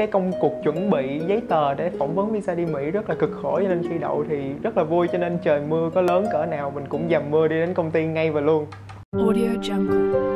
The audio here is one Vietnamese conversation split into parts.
cái công cuộc chuẩn bị giấy tờ để phỏng vấn visa đi Mỹ rất là cực khổ, cho nên khi đậu thì rất là vui, cho nên trời mưa có lớn cỡ nào mình cũng dầm mưa đi đến công ty ngay và luôn Audio Jungle.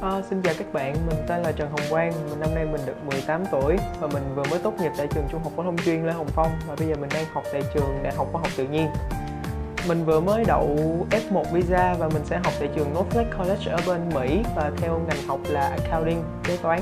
À, xin chào các bạn, mình tên là Trần Hồng Quang, mình năm nay mình được 18 tuổi và mình vừa mới tốt nghiệp tại trường Trung học phổ thông chuyên Lê Hồng Phong và bây giờ mình đang học tại trường Đại học Khoa học Tự nhiên. Mình vừa mới đậu F1 visa và mình sẽ học tại trường Northwest College ở bên Mỹ và theo ngành học là Accounting, kế toán.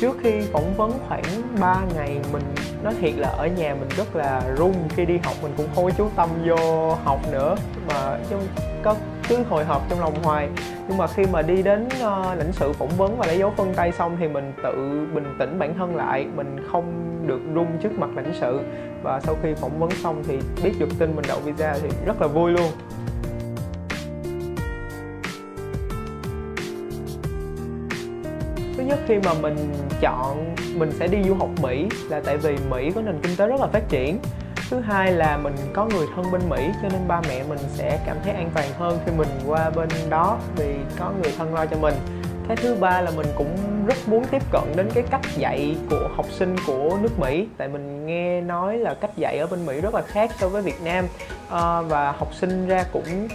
Trước khi phỏng vấn khoảng 3 ngày mình nói thiệt là ở nhà mình rất là run. Khi đi học mình cũng không có chú tâm vô học nữa mà trong có cứ hồi hộp trong lòng hoài. Nhưng mà khi mà đi đến uh, lãnh sự phỏng vấn và lấy dấu phân tay xong thì mình tự bình tĩnh bản thân lại. Mình không được run trước mặt lãnh sự. Và sau khi phỏng vấn xong thì biết được tin mình đậu visa thì rất là vui luôn. Nhất khi mà mình chọn mình sẽ đi du học Mỹ là tại vì Mỹ có nền kinh tế rất là phát triển. Thứ hai là mình có người thân bên Mỹ cho nên ba mẹ mình sẽ cảm thấy an toàn hơn khi mình qua bên đó vì có người thân lo cho mình. Cái thứ ba là mình cũng rất muốn tiếp cận đến cái cách dạy của học sinh của nước Mỹ tại mình nghe nói là cách dạy ở bên Mỹ rất là khác so với Việt Nam. À, và học sinh ra cũng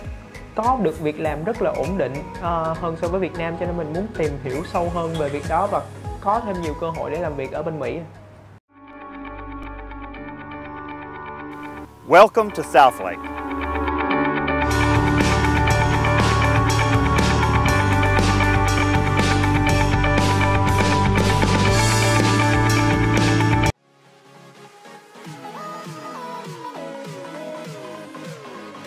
có được việc làm rất là ổn định uh, hơn so với Việt Nam cho nên mình muốn tìm hiểu sâu hơn về việc đó và có thêm nhiều cơ hội để làm việc ở bên Mỹ. Welcome to Southlake.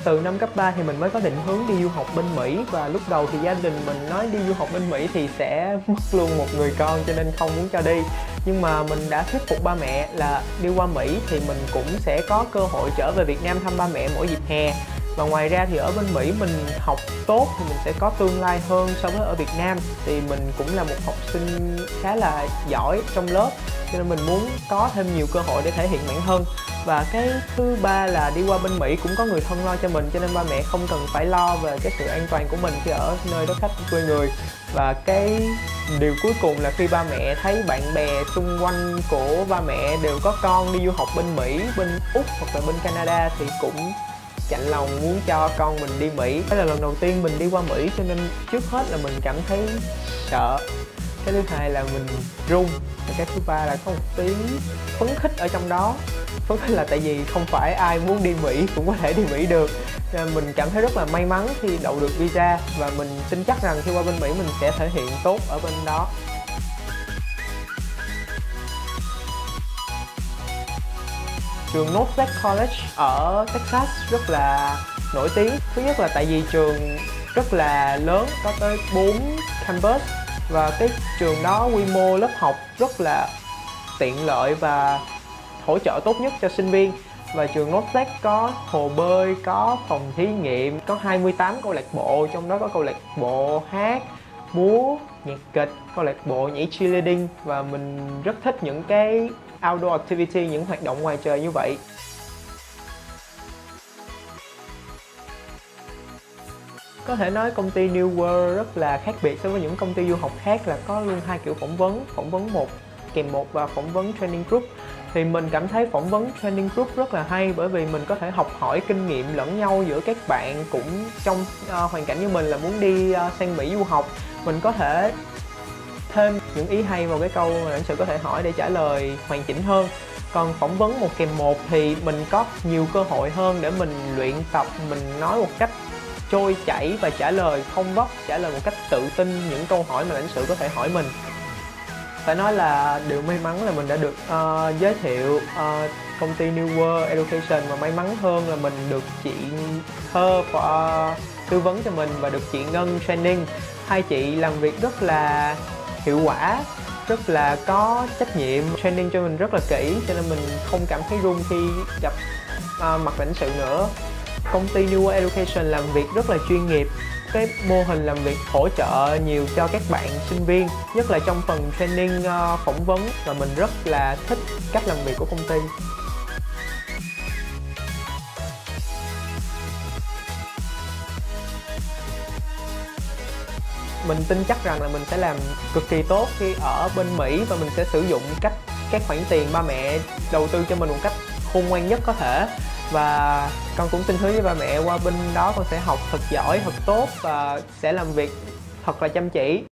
Từ năm cấp 3 thì mình mới có định hướng đi du học bên Mỹ và lúc đầu thì gia đình mình nói đi du học bên Mỹ thì sẽ mất luôn một người con cho nên không muốn cho đi. Nhưng mà mình đã thuyết phục ba mẹ là đi qua Mỹ thì mình cũng sẽ có cơ hội trở về Việt Nam thăm ba mẹ mỗi dịp hè. Và ngoài ra thì ở bên Mỹ mình học tốt thì mình sẽ có tương lai hơn so với ở Việt Nam thì mình cũng là một học sinh khá là giỏi trong lớp, cho nên mình muốn có thêm nhiều cơ hội để thể hiện bản thân và cái thứ ba là đi qua bên Mỹ cũng có người thân lo cho mình cho nên ba mẹ không cần phải lo về cái sự an toàn của mình khi ở nơi đất khách quê người và cái điều cuối cùng là khi ba mẹ thấy bạn bè xung quanh của ba mẹ đều có con đi du học bên Mỹ, bên Úc hoặc là bên Canada thì cũng chạnh lòng muốn cho con mình đi Mỹ. đó là lần đầu tiên mình đi qua Mỹ cho nên trước hết là mình cảm thấy sợ. Cái thứ hai là mình run và cái thứ ba là có một tiếng phấn khích ở trong đó có thể là tại vì không phải ai muốn đi Mỹ cũng có thể đi Mỹ được. Nên mình cảm thấy rất là may mắn khi đậu được visa và mình tin chắc rằng khi qua bên Mỹ mình sẽ thể hiện tốt ở bên đó. Trường Northwest College ở Texas rất là nổi tiếng. Thứ nhất là tại vì trường rất là lớn, có tới 4 campus và cái trường đó quy mô lớp học rất là tiện lợi và hỗ trợ tốt nhất cho sinh viên. Và trường Northwest có hồ bơi, có phòng thí nghiệm, có 28 câu lạc bộ, trong đó có câu lạc bộ hát, múa, nhạc kịch, câu lạc bộ nhảy cheerleading. Và mình rất thích những cái outdoor activity, những hoạt động ngoài trời như vậy. Có thể nói công ty New World rất là khác biệt so với những công ty du học khác là có luôn hai kiểu phỏng vấn, phỏng vấn một kèm một và phỏng vấn training group thì mình cảm thấy phỏng vấn training group rất là hay bởi vì mình có thể học hỏi kinh nghiệm lẫn nhau giữa các bạn cũng trong uh, hoàn cảnh như mình là muốn đi uh, sang Mỹ du học. Mình có thể thêm những ý hay vào cái câu mà lãnh sự có thể hỏi để trả lời hoàn chỉnh hơn. Còn phỏng vấn một kèm một thì mình có nhiều cơ hội hơn để mình luyện tập mình nói một cách trôi chảy và trả lời không vấp trả lời một cách tự tin những câu hỏi mà lãnh sự có thể hỏi mình phải nói là điều may mắn là mình đã được uh, giới thiệu uh, công ty New World Education và may mắn hơn là mình được chị Thơ uh, tư vấn cho mình và được chị Ngân training. Hai chị làm việc rất là hiệu quả rất là có trách nhiệm training cho mình rất là kỹ cho nên mình không cảm thấy run khi gặp uh, mặt lãnh sự nữa. Công ty New World Education làm việc rất là chuyên nghiệp cái mô hình làm việc hỗ trợ nhiều cho các bạn sinh viên nhất là trong phần training uh, phỏng vấn và mình rất là thích cách làm việc của công ty. Mình tin chắc rằng là mình sẽ làm cực kỳ tốt khi ở bên Mỹ và mình sẽ sử dụng cách các khoản tiền ba mẹ đầu tư cho mình một cách khôn ngoan nhất có thể và con cũng xin hứa với ba mẹ, qua bên đó con sẽ học thật giỏi, thật tốt và sẽ làm việc thật là chăm chỉ.